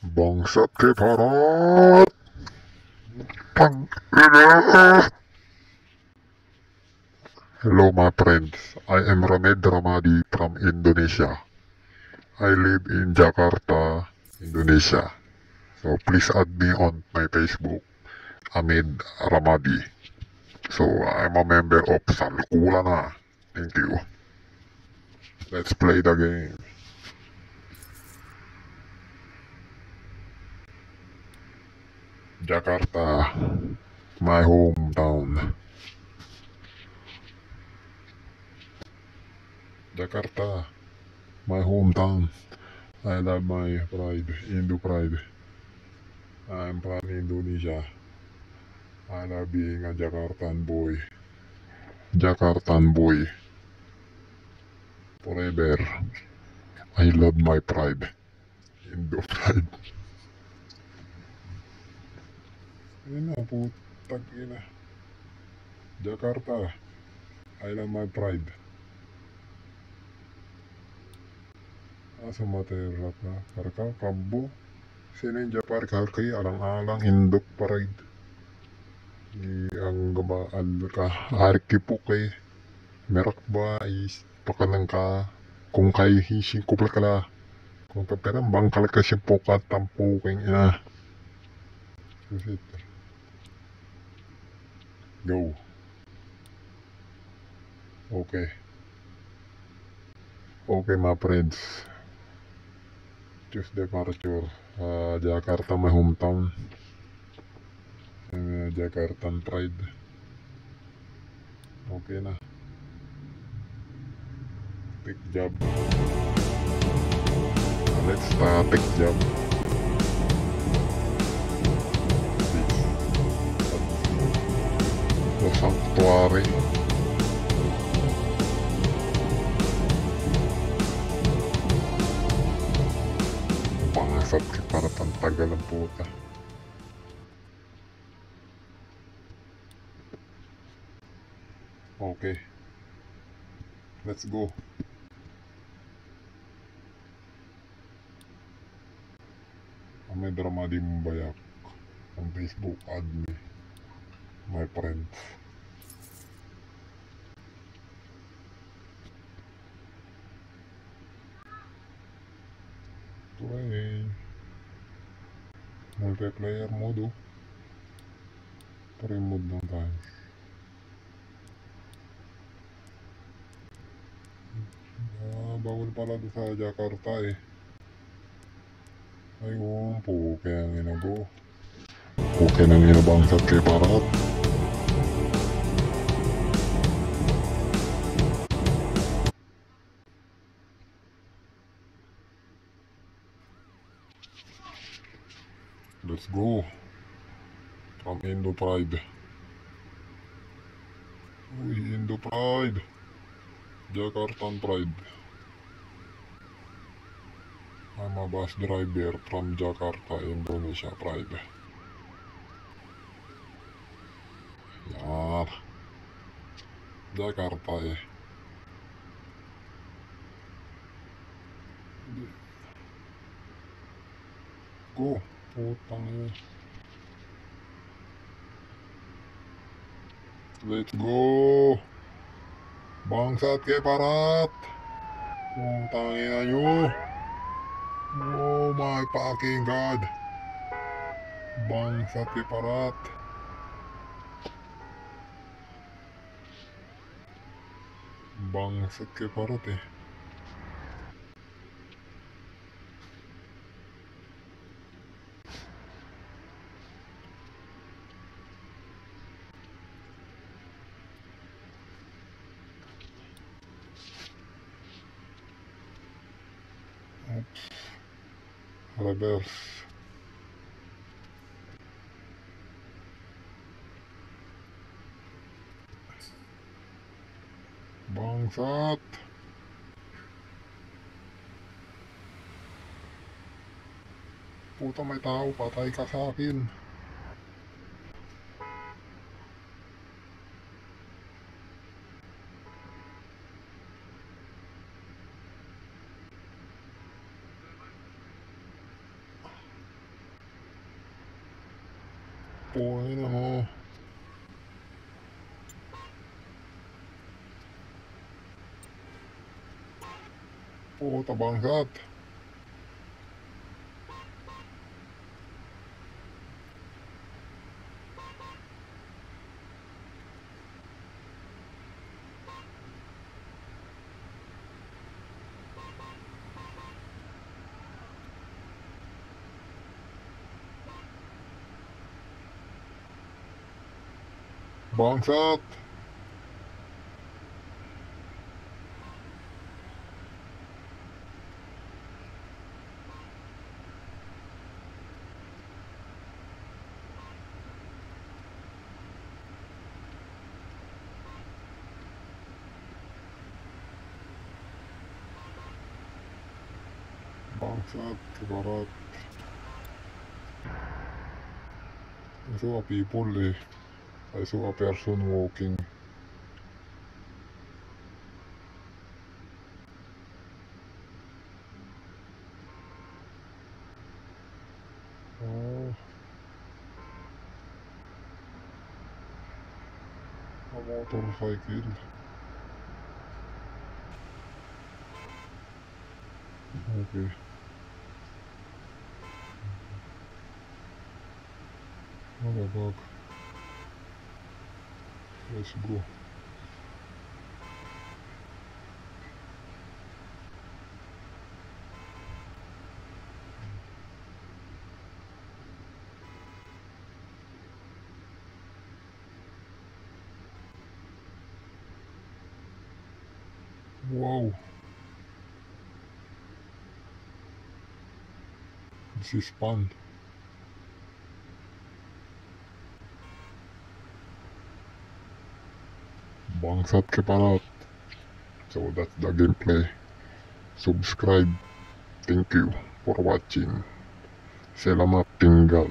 Bangsat ke parat! Tangina! Hello my friends, I am Ramed Ramadi from Indonesia. I live in Jakarta, Indonesia. So please add me on my Facebook, Ahmed Ramadi. So I'm a member of Salkulana. Thank you. Let's play the game. Jakarta, my hometown. Jakarta, my hometown. I love my pride, Indo pride. I'm from Indonesia. I love being a Jakartan boy. Jakartan boy. Forever. I love my pride. Indo pride. Ayun na, putang ina. Jakarta. I love my pride. Asa materap na. Karka, kambo. Sinin Japar kalkay alang-alang indok pride. Di ang gaba al ka arki po kay merak ba is pakanang ka kung kay hising kupal kala kung kaperang bangkal ka siya po ka tampo kay ina. That's Go. Okay. Okay, my friends. Just departure. Uh, Jakarta, my hometown. Uh, Jakartan pride. Okay na. Take job. Let's uh, take job. Sanctuary. Pangasat ka para tantagal ang puta. Okay. Let's go. May drama di Mumbayak. Ang Facebook add me. My friends. Play. Multiplayer mode oh. Pre-mode lang tayo. Ah, bawal pala sa Jakarta eh. Ayun po, kaya ang inago. Okay nang inabangsat kay Parat. Let's go. From Indo Pride. Uy, Indo Pride. Jakartan Pride. I'm a bus driver from Jakarta, Indonesia Pride. Yan. Jakarta eh. Go. Putang ina. Let's go. Bangsat kay parat. Putang ina nyo. Oh my fucking god. Bangsat kay parat. Bangsat kay parat eh. Reverse. Bangsat. Puta may tao, patay ka sa akin. four in a hole. Puta bangkat. Bounce up. Bounce up, كبرات. نشوف بيبولي I saw a person walking. Oh. A motorcycle. Okay. What a bug. Let's go. Wow. This is Bangsat keparat. So that's the gameplay. Subscribe. Thank you for watching. Selamat tinggal.